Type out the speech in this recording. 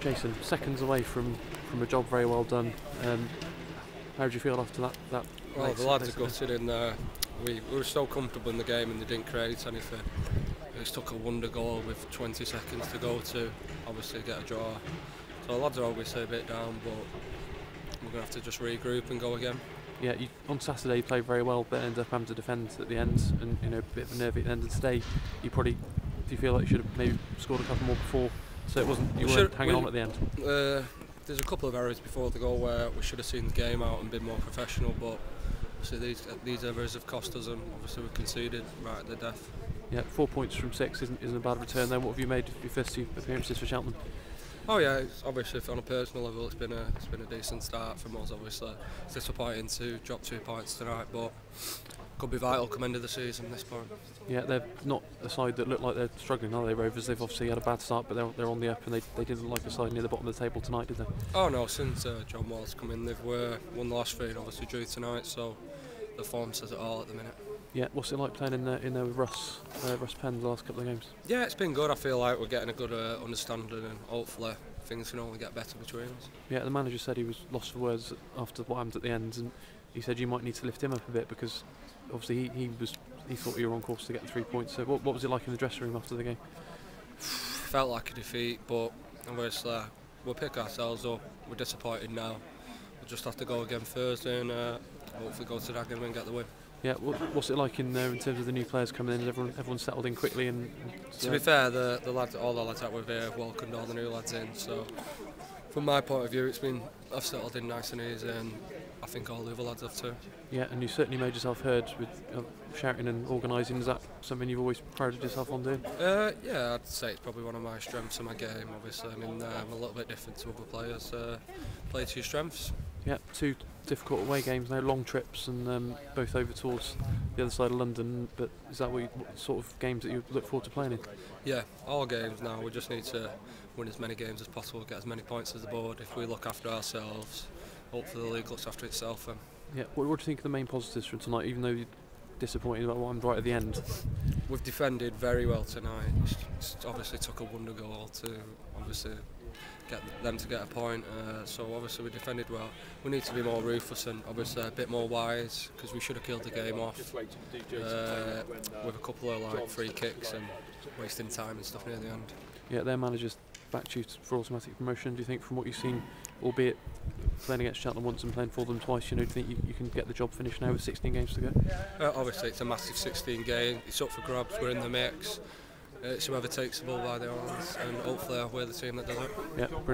Jason, seconds away from, from a job very well done. Um, how did you feel after that? that Well, late- the lads are gutted in there. We, we were so comfortable in the game and they didn't create anything. It just took a wonder goal with 20 seconds to go to obviously get a draw. So the lads are obviously a bit down, but we're going to have to just regroup and go again. Yeah, you, on Saturday you played very well, but ended up having to defend at the end, and you know a bit of a nerve at the end. And today, you probably do you feel like you should have maybe scored a couple more before, so it wasn't you We weren't hanging we- on at the end. Uh, there's a couple of errors before the goal where we should have seen the game out and been more professional, but obviously these, these errors have cost us and obviously we conceded right at the death. Yeah, four points from six isn't, isn't a bad return. Then what have you made of your first two appearances for Cheltenham? Oh yeah, it's obviously on a personal level, it's been a it's been a decent start from us. Obviously, it's disappointing to drop two points tonight, but could be vital come end of the season. This point. Yeah, they're not a side that look like they're struggling, are they, Rovers? They've obviously had a bad start, but they're, they're on the up, and they, they didn't like a side near the bottom of the table tonight, did they? Oh no, since uh, John Ward's come in, they've uh, won the last three and obviously drew tonight, so the form says it all at the minute. Yeah, what's it like playing in there, in there with Russ, uh, Russ Penn the last couple of games? Yeah, it's been good. I feel like we're getting a good uh, understanding, and hopefully things can only get better between us. Yeah, the manager said he was lost for words after what happened at the end, and he said you might need to lift him up a bit because obviously he, he was he thought you were on course to get the three points. So what, what was it like in the dressing room after the game? Felt like a defeat, but obviously we'll pick ourselves up. We're disappointed now. We'll just have to go again Thursday and uh, hopefully go to Dagenham and get the win. Yeah, what, what's it like in there in terms of the new players coming in? Has everyone everyone settled in quickly and? and To be fair, the, the lads, all the lads that were there welcomed all the new lads in. So, from my point of view, it's been I've settled in nice and easy, and I think all the other lads have too. yeah, and you certainly made yourself heard with uh, shouting and organising. Is that something you've always prided yourself on doing? Uh, yeah, I'd say it's probably one of my strengths in my game. Obviously, I mean, uh, I'm a little bit different to other players. Uh, play to your strengths. Yeah, two difficult away games now, long trips, and um, both over towards the other side of London. But is that what, you, what sort of games that you look forward to playing in? Yeah, all games now. We just need to win as many games as possible, get as many points as the board. If we look after ourselves, hopefully the league looks after itself. Then. Yeah, what, what do you think of the main positives from tonight? Even though you're disappointed about what happened right at the end. We've defended very well tonight. It's, obviously took a wonder goal to obviously get them to get a point. Uh, so obviously we defended well. We need to be more ruthless and obviously a bit more wise because we should have killed the game off uh, with a couple of like free kicks and wasting time and stuff near the end. Yeah, their managers backed you for automatic promotion. Do you think, from what you've seen, albeit playing against Cheltenham once and playing for them twice, you know, do you think you, you can get the job finished now with 16 games to go? Uh, obviously it's a massive 16 game. It's up for grabs. We're in the mix. Uh, it's whoever takes the ball by their arms and hopefully we're the team that does it. Yeah, brilliant.